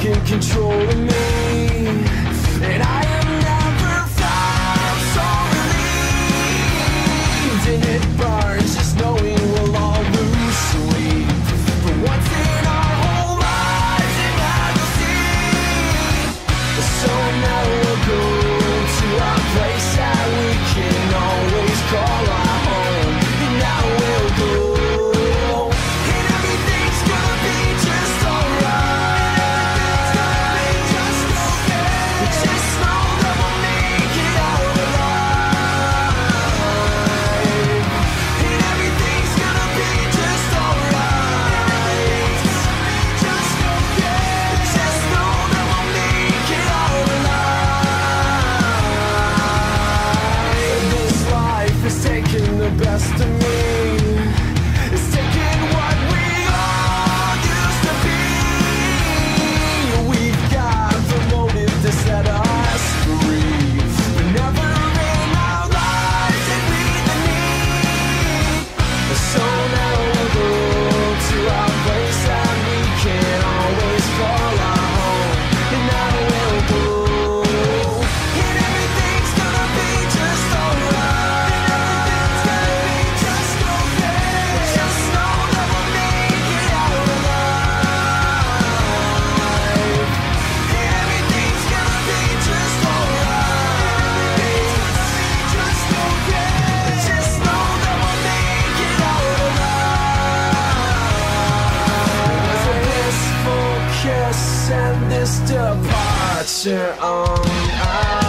taking control me. send this departure on.